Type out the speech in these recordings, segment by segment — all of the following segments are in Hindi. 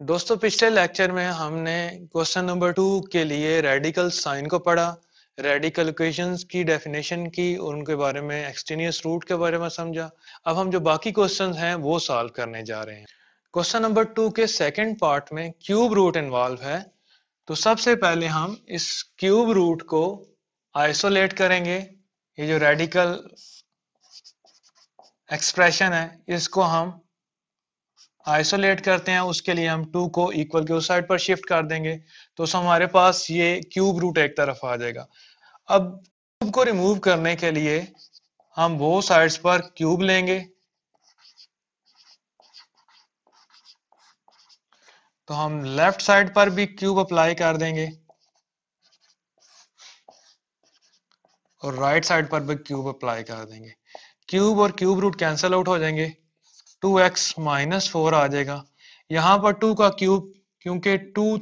दोस्तों, पिछले लेक्चर में हमने क्वेश्चन नंबर टू के लिए रेडिकल साइन को पढ़ा। रेडिकल इक्वेशंस की डेफिनेशन की, उनके बारे में एक्सटेनियस रूट के बारे में समझा। अब हम जो बाकी क्वेश्चंस हैं, वो सॉल्व करने जा रहे हैं। क्वेश्चन नंबर टू के सेकंड पार्ट में क्यूब रूट इन्वॉल्व है। तो सबसे पहले हम इस क्यूब रूट को आइसोलेट करेंगे। ये जो रेडिकल एक्सप्रेशन है, इसको हम आइसोलेट करते हैं, उसके लिए हम टू को इक्वल के उस साइड पर शिफ्ट कर देंगे तो हमारे पास ये क्यूब रूट एक तरफ़ आ जाएगा। अब क्यूब को रिमूव करने के लिए हम वो साइड्स पर क्यूब लेंगे। तो हम लेफ़्ट साइड पर भी क्यूब अप्लाई कर देंगे। और राइट साइड पर भी क्यूब अप्लाई कर देंगे। क्यूब और क्यूब रूट कैंसिल आउट हो जाएँगे। टू एक्स माइनस फोर आ जाएगा। यहाँ पर टू का क्यूब, क्योंकि टू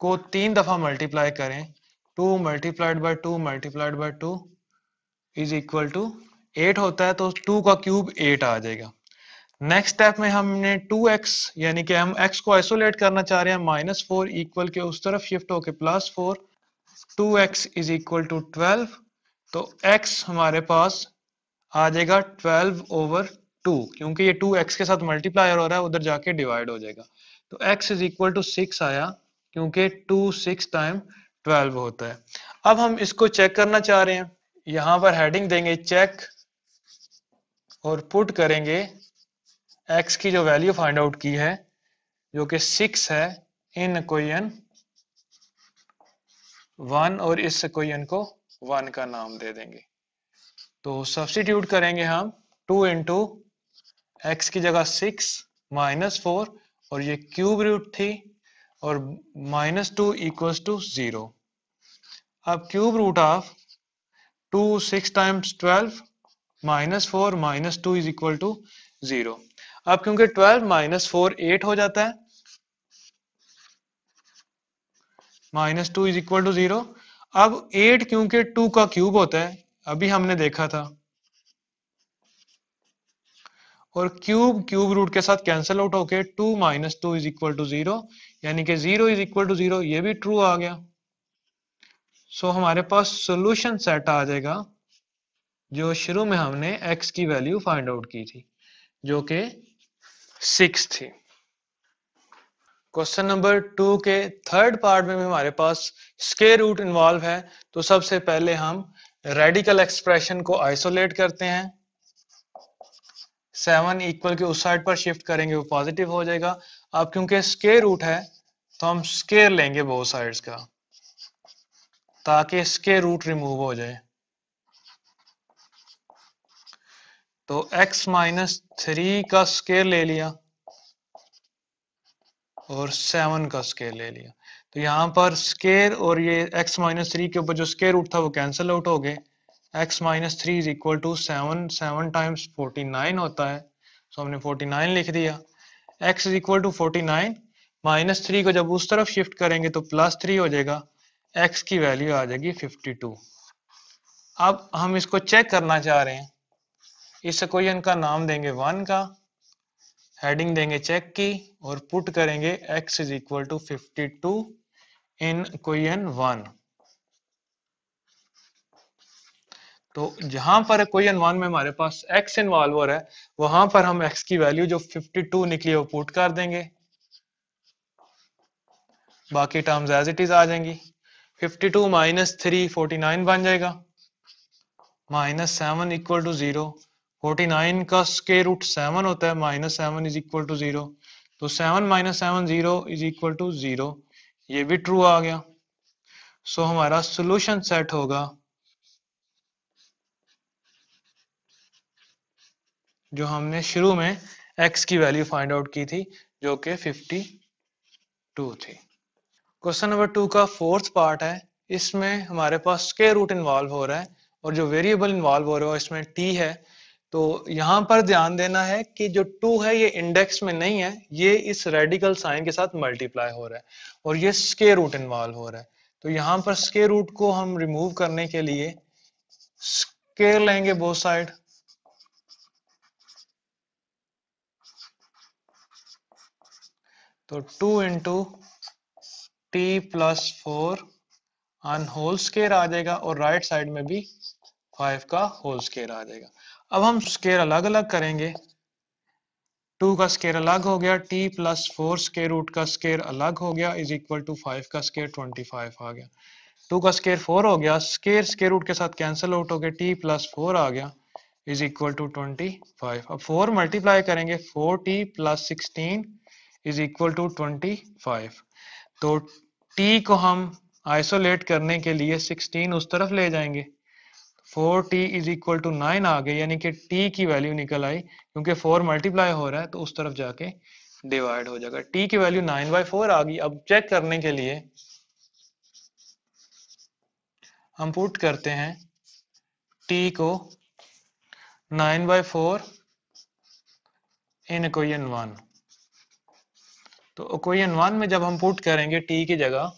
को तीन दफ़ा मल्टीप्लाई करें, two multiplied by two multiplied by two is equal to eight होता है तो टू का क्यूब एट आ जाएगा। नेक्स्ट स्टेप में हमने टू एक्स, यानी कि हम एक्स को आइसोलेट करना चाह रहे हैं, माइनस फोर इक्वल के उस तरफ़ शिफ्ट होके plus four, two x is equal to twelve तो एक्स हमारे पास आ जाएगा ट्वेल्व ओवर टू, क्योंकि ये टू एक्स के साथ मल्टीप्लाई हो रहा है, उधर जाके डिवाइड हो जाएगा। तो x is equal to six आया, क्योंकि टू सिक्स टाइम ट्वेल्व होता है। अब हम इसको चेक करना चाह रहे हैं। यहाँ पर हेडिंग देंगे चेक और पुट करेंगे एक्स की जो वैल्यू फाइंड आउट की है, जो कि सिक्स है, इन कोयन वन और इस कोयन को वन का नाम दे देंगे। तो सब्सटीट्यूट करेंगे हम टू इंटू एक्स की जगह सिक्स माइनस फोर और ये क्यूब रूट थी और minus two equals to zero अब cube root of two six times twelve minus four minus two is equal to zero अब क्योंकि ट्वेल्व माइनस फोर एट हो जाता है minus two is equal to zero अब एट क्योंकि टू का क्यूब होता है, अभी हमने देखा था। और क्यूब क्यूब रूट के साथ कैंसिल आउट होके two minus two is equal to zero यानी कि zero is equal to zero ये भी ट्रू आ गया। सो so, हमारे पास सोल्यूशन सेट आ जाएगा जो शुरू में हमने एक्स की वैल्यू फाइंड आउट की थी जो कि सिक्स थी। क्वेश्चन नंबर टू के थर्ड पार्ट में भी हमारे पास स्केयर रूट इन्वॉल्व है तो सबसे पहले हम रेडिकल एक्सप्रेशन को आइसोलेट करते हैं। सेवन इक्वल के उस साइड पर शिफ्ट करेंगे, वो पॉजिटिव हो जाएगा। अब क्योंकि स्केयर रूट है तो हम स्केयर लेंगे बहुत साइड्स का, ताकि स्केयर रूट रिमूव हो जाए। तो x माइनस थ्री का स्केयर ले लिया और सेवन का स्केयर ले लिया। तो यहाँ पर स्केयर और ये x माइनस थ्री के ऊपर जो स्केयर रूट था, वो कैंसिल आउट हो गए। X minus three is equal to seven seven times forty nine होता है। सो हमने फोर्टी नाइन लिख दिया। X is equal to forty nine minus three को जब उस तरफ़ शिफ्ट करेंगे तो प्लस थ्री हो जाएगा। X की वैल्यू आ जाएगी फिफ्टी टू अब हम इसको चेक करना चाह रहे हैं। इस क्वेश्चन का नाम देंगे वन का। हेडिंग देंगे चेक की और पुट करेंगे x is equal to fifty two in question one तो जहाँ पर कोई अनुमान में हमारे पास हो रहा है वहाँ पर हम x की वैल्यू जो 52 निकली वो पुट कर देंगे। बाकी टर्म्स एज इट इज़ आ जाएँगी। 52 टू माइनस थ्री बन जाएगा। Minus seven equal to zero forty nine का स्केयर रूट सेवन होता है minus seven is equal to zero तो seven minus seven zero is equal to zero ये भी ट्रू आ गया। सो so, हमारा सोल्यूशन सेट होगा। जो हमने शुरू में x की वैल्यू फाइंड आउट की थी, जो कि 52 थी। क्वेश्चन नंबर टू का फोर्थ पार्ट है, इसमें हमारे पास स्केयर रूट इन्वॉल्व हो रहा है और जो वेरिएबल इन्वॉल्व हो रहा है, इसमें t है। तो यहाँ पर ध्यान देना है कि जो टू है, ये इंडेक्स में नहीं है, ये इस रेडिकल साइन के साथ मल्टीप्लाई हो रहा है और ये स्केयर रूट इन्वॉल्व हो रहा है। तो यहाँ पर स्केयर रूट को हम रिमूव करने के लिए स्केयर लेंगे बोथ साइड तो two into t plus four on whole square आ जाएगा और राइट साइड में भी फाइव का होल स्केयर आ जाएगा। अब हम स्केयर अलग अलग करेंगे। टू का स्केयर अलग हो गया t plus four square root का स्केयर अलग हो गया इज़ इक्वल टू फाइव का स्केयर ट्वेंटी फाइव आ गया। टू का स्केयर फोर हो गया स्केयर स्केयर रूट के साथ कैंसिल आउट हो गया टी प्लस फोर आ गया is equal to twenty five अब फोर मल्टीप्लाई करेंगे four t plus sixteen is equal to twenty five तो टी को हम आइसोलेट करने के लिए सिक्सटीन उस तरफ़ ले जाएँगे। Four t is equal to nine आ गए यानी कि टी की वैल्यू निकल आई, क्योंकि फोर मल्टीप्लाई हो रहा है तो उस तरफ़ जाके डिवाइड हो जाएगा। टी की वैल्यू नाइन बाई फोर आ गई। अब चेक करने के लिए हम पुट करते हैं टी को nine by four in equation one तो इक्वेशन वन में जब हम पुट करेंगे टी की जगह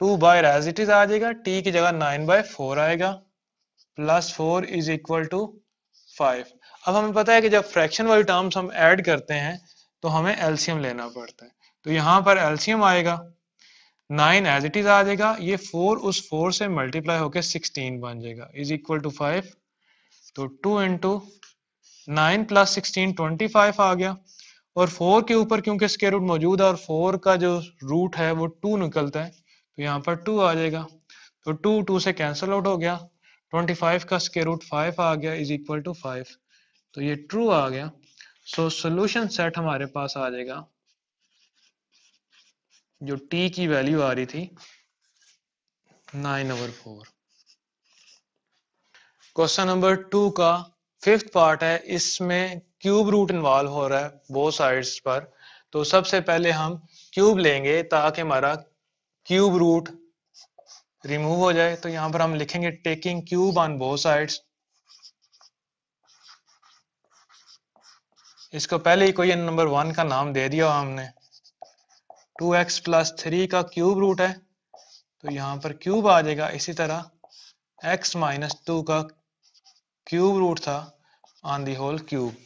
two by as it is आ जाएगा टी की जगह नाइन बाय फोर आएगा plus four is equal to five अब हमें पता है कि जब फ्रैक्शन वाली टर्म्स हम ऐड करते हैं तो हमें एल्सियम लेना पड़ता है। तो यहाँ पर एल्सियम आएगा नाइन एज इट इज़ आ जाएगा, ये फोर उस फोर से मल्टीप्लाई होकर सिक्सटीन बन जाएगा। इज़ इक्वल टू फाइव तो two into nine plus sixteen twenty five आ गया। और फोर के ऊपर क्योंकि स्केयर रूट मौजूद है और फोर का जो रूट है वो टू निकलता है तो यहाँ पर टू आ जाएगा। तो टू टू से कैंसिल आउट हो गया। 25 का स्केयर रूट फाइव आ गया इज़ इक्वल टू फाइव तो ये ट्रू आ गया। सो सोल्यूशन सेट हमारे पास आ जाएगा। जो टी की वैल्यू आ रही थी nine over four question number two का फिफ्थ पार्ट है, इसमें क्यूब रूट इन्वॉल्व हो रहा है बहुत साइड्स पर तो सबसे पहले हम क्यूब लेंगे ताकि हमारा क्यूब रूट रिमूव हो जाए। तो यहाँ पर हम लिखेंगे taking cube on both sides इसको पहले ही कोई नंबर वन का नाम दे दिया हमने। टू एक्स प्लस थ्री का क्यूब रूट है तो यहाँ पर क्यूब आ जाएगा। इसी तरह एक्स माइनस टू का क्यूब रूट था ऑन दी होल क्यूब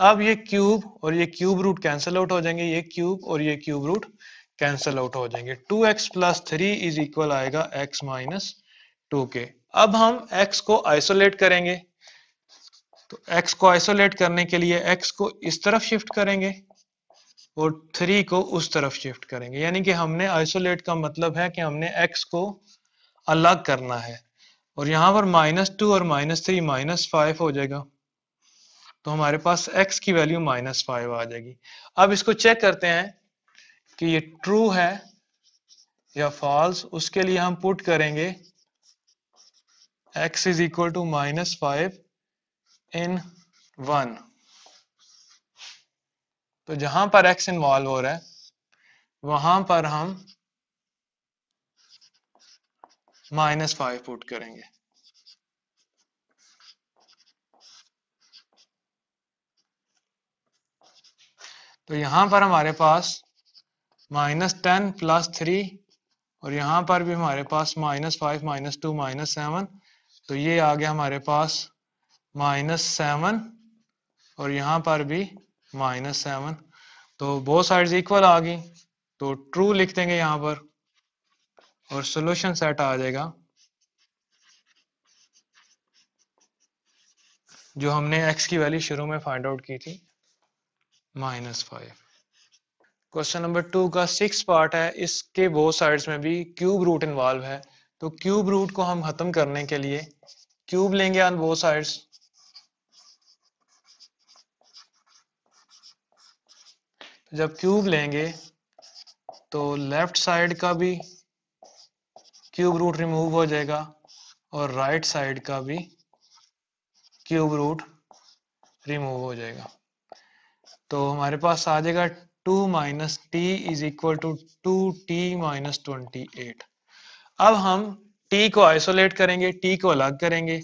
अब ये क्यूब और ये क्यूब रूट कैंसिल आउट हो जाएँगे, ये क्यूब और ये क्यूब रूट कैंसिल आउट हो जाएँगे। Two x plus three is equal आएगा एक्स माइनस टू के। अब हम x को आइसोलेट करेंगे। तो x को आइसोलेट करने के लिए x को इस तरफ़ शिफ्ट करेंगे और थ्री को उस तरफ़ शिफ्ट करेंगे। यानी कि हमने आइसोलेट का मतलब है कि हमने x को अलग करना है। और यहाँ पर माइनस टू और माइनस थ्री माइनस फाइव हो जाएगा। तो हमारे पास x की वैल्यू माइनस फाइव आ जाएगी। अब इसको चेक करते हैं कि ये ट्रू है या फॉल्स उसके लिए हम पुट करेंगे x is equal to minus five in one तो जहाँ पर x इन्वॉल्व हो रहा है, वहाँ पर हम माइनस फाइव पुट करेंगे। तो यहाँ पर हमारे पास माइनस टेन प्लस थ्री, और यहाँ पर भी हमारे पास minus five, minus two, minus seven. तो ये आ गया हमारे पास माइनस सेवन, और यहाँ पर भी माइनस सेवन। तो बहुत साइड्स इक्वल आ गई। तो ट्रू लिख देंगे यहाँ पर, और सोल्यूशन सेट आ जाएगा। जो हमने एक्स की वैल्यू शुरू में फाइंड आउट की थी। Minus five. Question number two का सिक्स पार्ट है, इसके बहुत साइड्स में भी क्यूब रूट इन्वॉल्व है। तो क्यूब रूट को हम खत्म करने के लिए क्यूब लेंगे ऑन बोथ साइड्स जब क्यूब लेंगे तो लेफ़्ट साइड का भी क्यूब रूट रिमूव हो जाएगा और राइट right साइड का भी क्यूब रूट रिमूव हो जाएगा। तो हमारे पास आ जाएगा two minus t is equal to two t minus twenty eight. अब हम t को आइसोलेट करेंगे t को अलग करेंगे।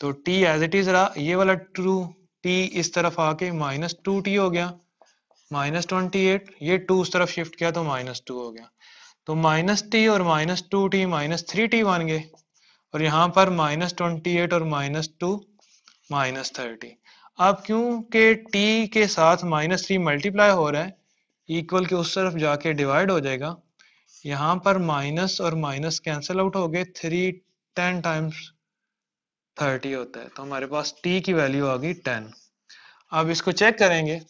तो t एज इट इज़ रहा, ये वाला ट्रू t इस तरफ़ आके माइनस टू टी हो गया, माइनस ट्वेंटी एट, ये टू उस तरफ़ शिफ्ट किया तो माइनस टू हो गया। तो माइनस टी और minus two t minus three t बन गए, और यहाँ पर माइनस ट्वेंटी एट और माइनस टू माइनस थर्टी। अब क्योंकि t के साथ माइनस थ्री मल्टीप्लाई हो रहा है इक्वल के उस तरफ़ जाके डिवाइड हो जाएगा, यहाँ पर माइनस और माइनस कैंसिल आउट हो गए थ्री टेन टाइम्स थर्टी होता है तो हमारे पास टी की वैल्यू आ गई टेन अब इसको चेक करेंगे।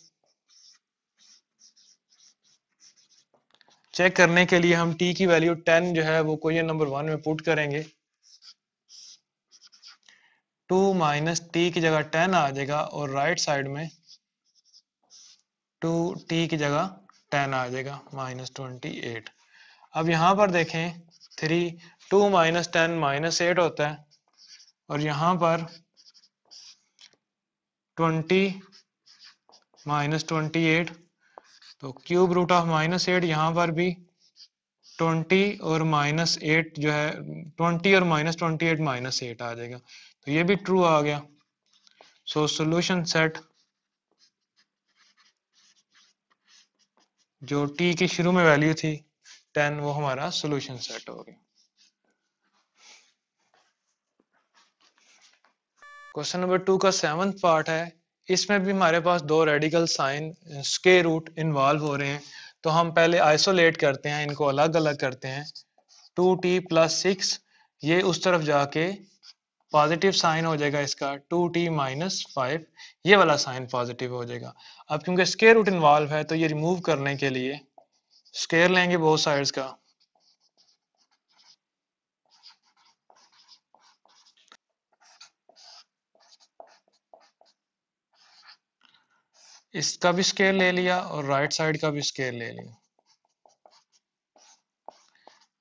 चेक करने के लिए हम टी की वैल्यू टेन जो है, वो क्वेश्चन नंबर वन में पुट करेंगे। टू माइनस टी की जगह टेन आ जाएगा और राइट साइड में टू टी की जगह टेन आ जाएगा, माइनस ट्वेंटी एट। अब यहाँ पर देखें, three, two minus ten minus eight होता है और यहाँ पर ट्वेंटी माइनस ट्वेंटी एट तो cube root of minus eight यहाँ पर भी ट्वेंटी और माइनस एट जो है, ट्वेंटी और minus twenty eight minus eight आ जाएगा। तो ये भी ट्रू आ गया। सो सोल्यूशन सेट जो टी की शुरू में वैल्यू थी टेन वो हमारा सोल्यूशन सेट हो गया। क्वेश्चन नंबर टू का सेवंथ पार्ट है। इसमें भी हमारे पास दो radical sign square root involve हो रहे हैं। तो हम पहले आइसोलेट करते हैं, इनको अलग अलग करते हैं। टू टी प्लस सिक्स ये उस तरफ़ जाके पॉजिटिव साइन हो जाएगा इसका टू टी माइनस फाइव, ये वाला साइन पॉजिटिव हो जाएगा। अब क्योंकि स्केयर रूट इन्वॉल्व है तो ये रिमूव करने के लिए स्केयर लेंगे बहुत साइड्स का। इसका भी स्केयर ले लिया और राइट साइड का भी स्केयर ले लिया।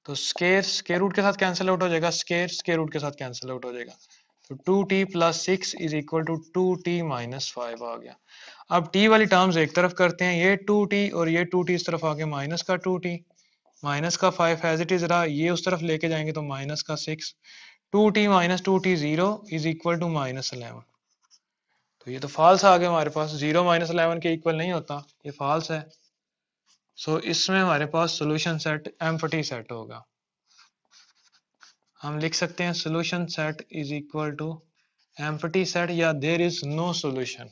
तो स्केयर स्केयर रूट के साथ कैंसिल आउट हो जाएगा स्केयर स्केयर रूट के साथ कैंसिल आउट हो जाएगा। तो two t plus six is equal to two t minus five आ गया। अब टी वाली टर्म्स एक तरफ़ करते हैं, ये टू टी और ये टू टी इस तरफ़ आ गया माइनस का टू टी माइनस का फाइव एज इट इज़ रहा, ये उस तरफ़ लेके जाएँगे तो माइनस का six two t minus two t zero is equal to minus eleven तो ये तो फॉल्स आ गया हमारे पास ज़ीरो माइनस अलेवन के इक्वल नहीं होता, ये फॉल्स है। सो so, इसमें हमारे पास सोल्यूशन सेट एम्पटी सेट होगा। हम लिख सकते हैं solution set is equal to empty set या there is no solution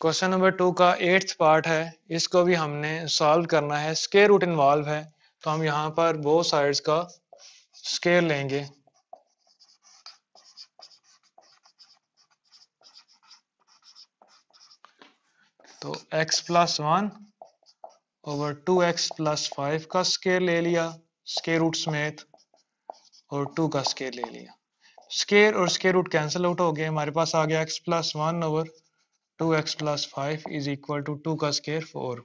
question number two का एट्थ पार्ट है। इसको भी हमने सॉल्व करना है। स्केयर रूट इन्वॉल्व है। तो हम यहाँ पर बोथ साइड्स का स्केयर लेंगे। तो x plus one over two x plus five का स्केयर ले लिया स्केयर रूट समेत और टू का स्केयर ले लिया। स्केयर और स्केयर रूट कैंसिल आउट हो गए, हमारे पास आ गया x plus one over two x plus five is equal to two का square four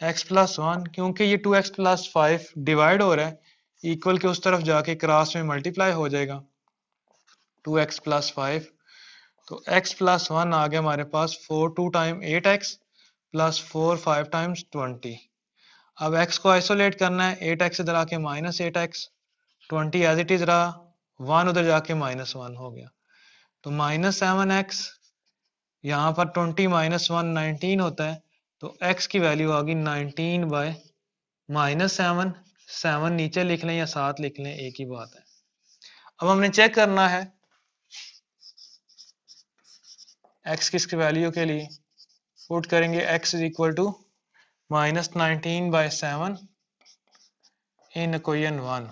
x plus one क्योंकि ये two x plus five divide हो रहा है इक्वल के उस तरफ़ जाके क्रॉस में मल्टीप्लाई हो जाएगा टू एक्स प्लस फाइव तो x प्लस वन आ गया हमारे पास four two time eight x plus four five times twenty अब एक्स को आइसोलेट करना है एट एक्स इधर आके minus eight x twenty as it is रहा वन उधर जाके माइनस वन हो गया। तो माइनस सेवन एक्स यहाँ पर ट्वेंटी माइनस वन नाइनटीन होता है तो एक्स की वैल्यू आ गई nineteen by minus seven seven नीचे लिख लें या सात लिख लें, एक ही बात है। अब हमने चेक करना है एक्स किसकी वैल्यू के लिए? पुट करेंगे x is equal to minus nineteen by seven in question one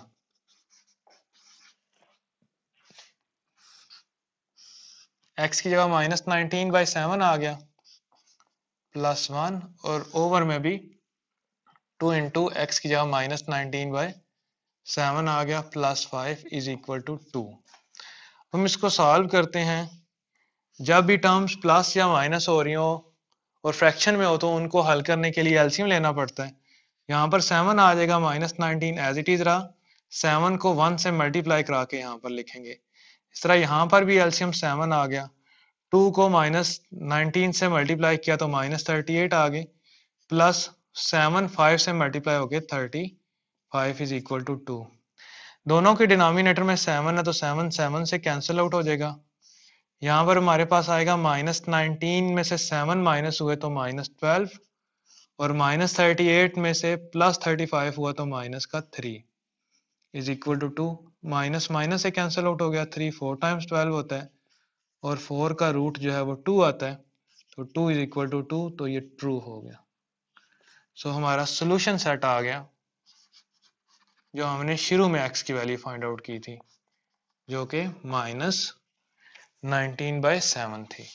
x की जगह माइनस नाइनटीन बाई सेवन आ गया। प्लस वन और ओवर में भी टू इंटू एक्स की जगह माइनस नाइनटीन बाई सेवन आ गया। Plus five is equal to two हम इसको सॉल्व करते हैं। जब भी टर्म्स प्लस या माइनस हो रही हो और फ्रैक्शन में हो तो उनको हल करने के लिए एल्सियम लेना पड़ता है। यहाँ पर सेवन आ जाएगा minus nineteen as it is रहा। सेवन को वन से मल्टीप्लाई करा के यहाँ पर लिखेंगे। इस तरह यहाँ पर भी एल्सियम सेवन आ गया। टू को माइनस नाइनटीन से मल्टीप्लाई किया तो माइनस थर्टी एट आ गए। प्लस सेवन फाइव से मल्टीप्लाई हो गए thirty five is equal to two दोनों के डिनोमिनेटर में सेवन है तो सेवन सेवन से कैंसिल आउट हो जाएगा। यहाँ पर हमारे पास आएगा माइनस नाइनटीन में से सेवन माइनस हुए तो माइनस ट्वेल्व और माइनस थर्टी एट में से प्लस थर्टी फाइव हुआ तो माइनस का three. Is equal to two minus minus से कैंसिल आउट हो गया थ्री फोर टाइम्स ट्वेल्व होता है और फोर का रूट जो है वो टू आता है तो two is equal to two तो ये ट्रू हो गया। सो so, हमारा सोल्यूशन सेट आ गया जो हमने शुरू में एक्स की वैल्यू फाइंड आउट की थी जो कि माइनस नाइनटीन बाई सेवन थी।